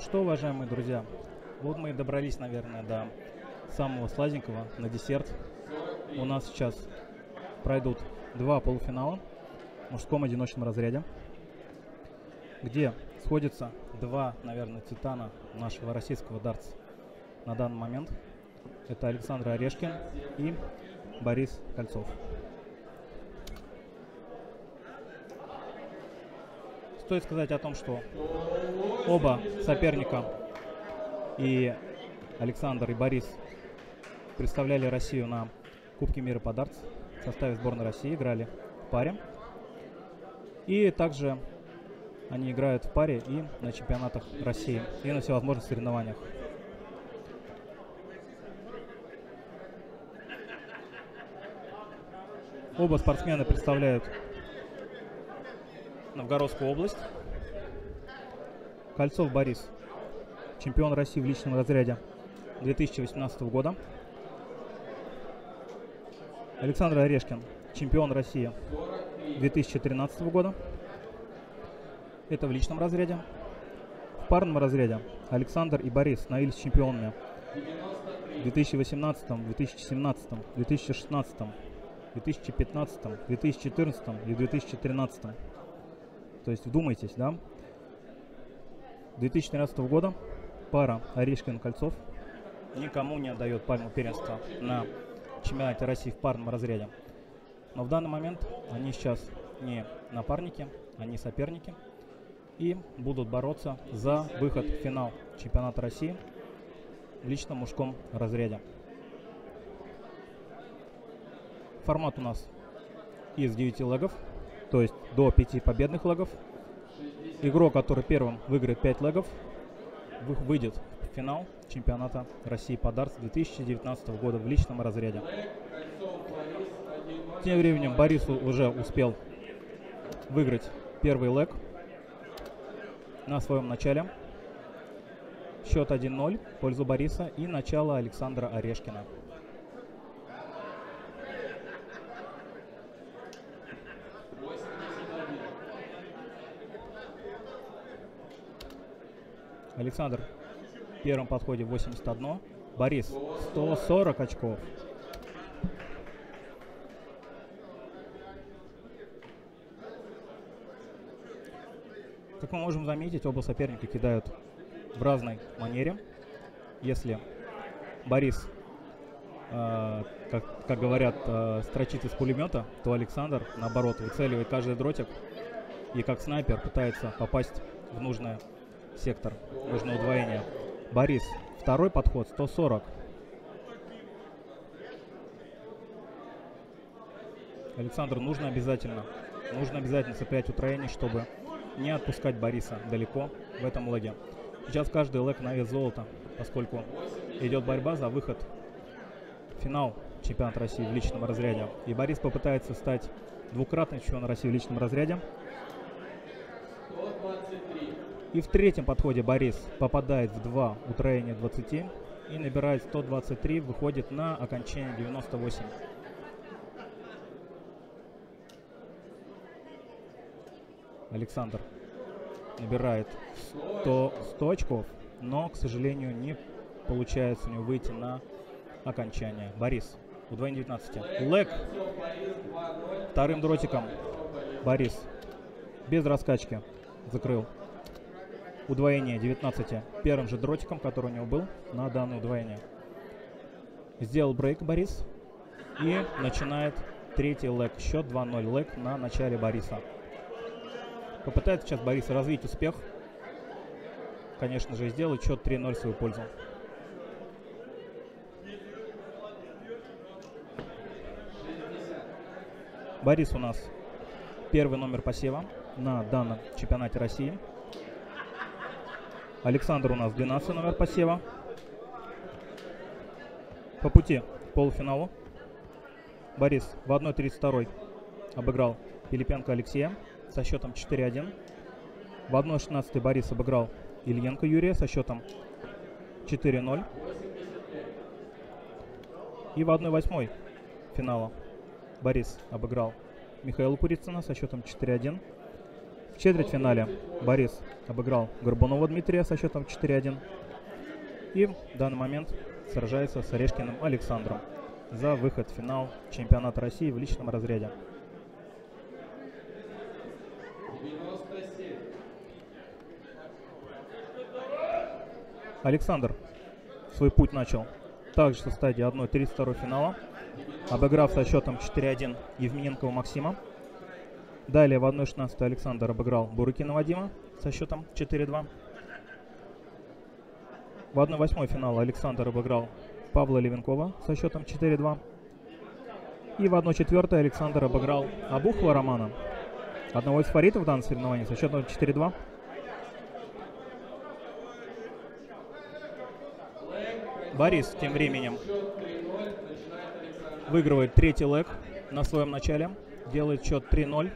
Ну что, уважаемые друзья, вот мы и добрались, наверное, до самого сладенького на десерт. У нас сейчас пройдут два полуфинала в мужском одиночном разряде, где сходятся два, наверное, титана нашего российского дартса на данный момент. Это Александр Орешкин и Борис Кольцов. Стоит сказать о том, что оба соперника и Александр и Борис представляли Россию на Кубке мира по дартс в составе сборной России, играли в паре. И также они играют в паре и на чемпионатах России, и на всевозможных соревнованиях. Оба спортсмена представляют Новгородскую область. Кольцов Борис, чемпион России в личном разряде 2018 года. Александр Орешкин, чемпион России 2013 года. Это в личном разряде. В парном разряде Александр и Борис становились чемпионами в 2018, 2017, 2016, 2015, 2014 и 2013. То есть вдумайтесь, да? 2013 года пара Орешкин-Кольцов никому не отдает пальму первенства на чемпионате России в парном разряде. Но в данный момент они сейчас не напарники, они соперники и будут бороться за выход в финал чемпионата России в личном мужском разряде. Формат у нас из 9 легов, то есть до 5 победных легов. Игрок, который первым выиграет 5 легов, выйдет в финал чемпионата России по дартс 2019 года в личном разряде. Тем временем Борис уже успел выиграть первый лэг на своем начале. Счет 1-0 в пользу Бориса и начало Александра Орешкина. Александр в первом подходе 81. Борис 140 очков. Как мы можем заметить, оба соперника кидают в разной манере. Если Борис, э, как, как говорят, э, строчит из пулемета, то Александр, наоборот, выцеливает каждый дротик и как снайпер пытается попасть в нужное сектор. Нужно удвоение. Борис. Второй подход 140. Александр, нужно обязательно, нужно обязательно цеплять утроение, чтобы не отпускать Бориса далеко в этом лэге. Сейчас каждый лэг на вес золота, поскольку идет борьба за выход в финал чемпионата России в личном разряде. И Борис попытается стать двукратным чемпионом России в личном разряде. И в третьем подходе Борис попадает в 2 утроения 20 и набирает 123, выходит на окончание 98. Александр набирает 100, 100 очков, но, к сожалению, не получается у него выйти на окончание. Борис, удвоение 19. Лэг вторым дротиком. Борис без раскачки закрыл удвоение 19 первым же дротиком, который у него был на данное удвоение. Сделал брейк Борис и начинает третий лэг. Счет 2-0 лэг на начале Бориса. Попытается сейчас Борис развить успех. Конечно же, и сделать счет 3-0 в свою пользу. Борис у нас первый номер посева на данном чемпионате России. Александр у нас 12 номер посева. По пути к полуфиналу. Борис в 1.32 обыграл Пилипенко Алексея со счетом 4-1. В 1.16 Борис обыграл Ильенко Юрия со счетом 4-0. И в 1.8 финала Борис обыграл Михаила Курицына со счетом 4-1. В четвертьфинале Борис обыграл Горбунова Дмитрия со счетом 4-1. И в данный момент сражается с Орешкиным Александром за выход в финал чемпионата России в личном разряде. Александр свой путь начал также со стадии 1-32 финала, обыграв со счетом 4-1 Евмененкова Максима. Далее в 1-16 Александр обыграл Бурыкина Вадима со счетом 4-2. В 1-8 финала Александр обыграл Павла Левенкова со счетом 4-2. И в 1-4 Александр обыграл Абухова Романа, одного из фаворитов в данном со счетом 4-2. Борис тем временем выигрывает третий лэг на своем начале, делает счет 3-0.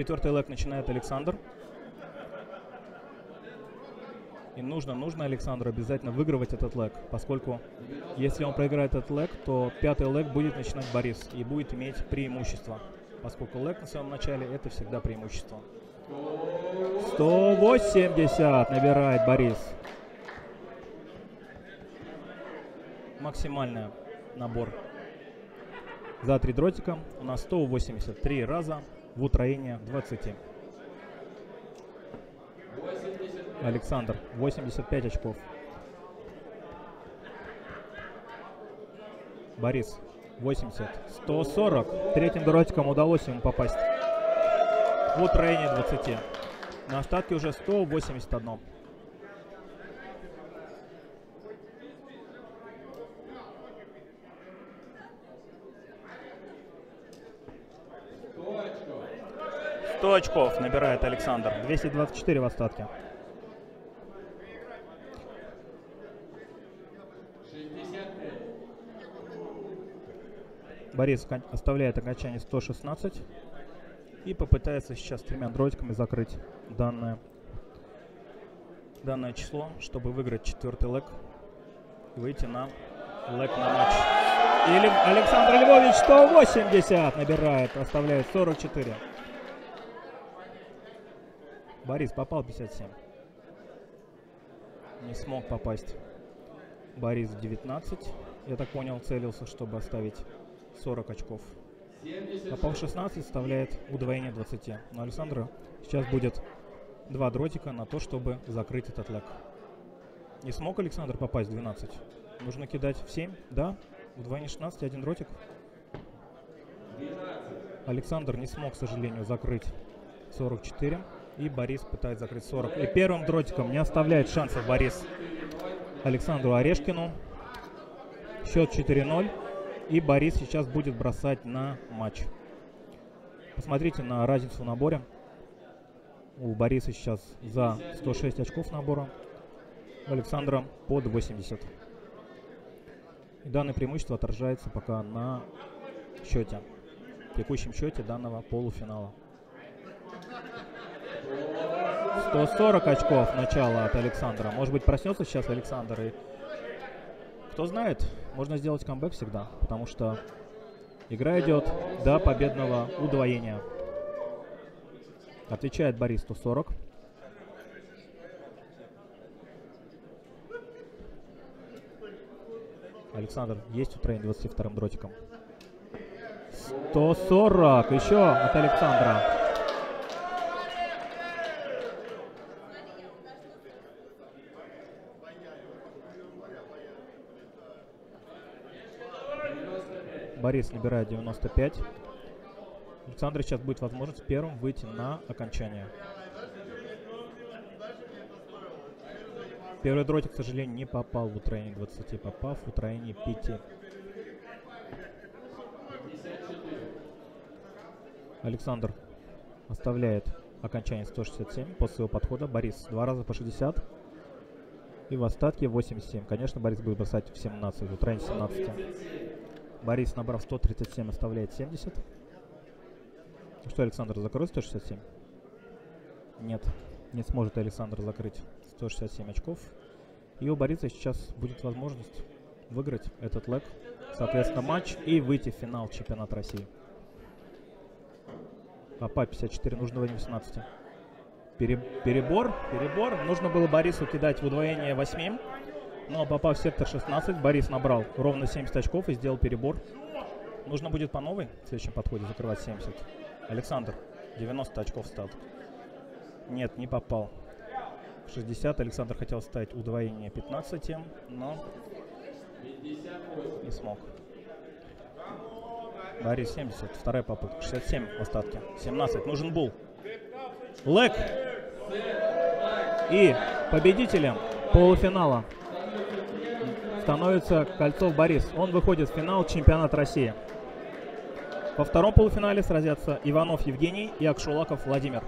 Четвертый лэг начинает Александр. И нужно, нужно Александру обязательно выигрывать этот лэг, поскольку если он проиграет этот лэг, то пятый лэг будет начинать Борис и будет иметь преимущество, поскольку лэг на самом начале это всегда преимущество. 180 набирает Борис. Максимальный набор за три дротика у нас 183 раза в утроение 20. Александр, 85 очков. Борис, 80. 140. Третьим дротиком удалось ему попасть. В утроение 20. На остатке уже 181. Сто очков набирает Александр. 224 в остатке. Борис оставляет окончание 116 и попытается сейчас тремя дротиками закрыть данное, данное число, чтобы выиграть четвертый лэг и выйти на лэг на матч. И Александр Львович 180 набирает, оставляет 44. Борис попал 57. Не смог попасть. Борис 19. Я так понял, целился, чтобы оставить 40 очков. Попал 16 составляет удвоение 20. Но Александра сейчас будет два дротика на то, чтобы закрыть этот лэг. Не смог Александр попасть в 12. Нужно кидать в 7. Да, удвоение 16, один дротик. Александр не смог, к сожалению, закрыть 44. И Борис пытается закрыть 40. И первым дротиком не оставляет шансов Борис Александру Орешкину. Счет 4-0. И Борис сейчас будет бросать на матч. Посмотрите на разницу в наборе. У Бориса сейчас за 106 очков набора. У Александра под 80. И данное преимущество отражается пока на счете. Текущем счете данного полуфинала. 140 очков начала от Александра. Может быть проснется сейчас Александр и кто знает, можно сделать камбэк всегда, потому что игра идет до победного удвоения. Отвечает Борис 140. Александр, есть утроение 22 дротиком. 140. Еще от Александра. Борис набирает 95. Александр сейчас будет возможность первым выйти на окончание. Первый дротик, к сожалению, не попал в утроение 20, попав в утроение 5. Александр оставляет окончание 167 после своего подхода. Борис два раза по 60. И в остатке 87. Конечно, Борис будет бросать в 17, в утроение 17. Борис, набрав 137, оставляет 70. Что, Александр, закроет 167? Нет, не сможет Александр закрыть 167 очков. И у Бориса сейчас будет возможность выиграть этот лэг, соответственно, матч и выйти в финал чемпионата России. Папа 54, нужно 18. Пере, перебор, перебор. Нужно было Борису кидать в удвоение 8. Но попав в сектор 16, Борис набрал ровно 70 очков и сделал перебор. Нужно будет по новой в следующем подходе закрывать 70. Александр, 90 очков стал. Нет, не попал. 60 Александр хотел ставить удвоение 15, но не смог. Борис 70, вторая попытка, 67 в остатке. 17, нужен бул. Лек. И победителем полуфинала становится Кольцов Борис. Он выходит в финал чемпионата России. Во втором полуфинале сразятся Иванов Евгений и Акшулаков Владимир.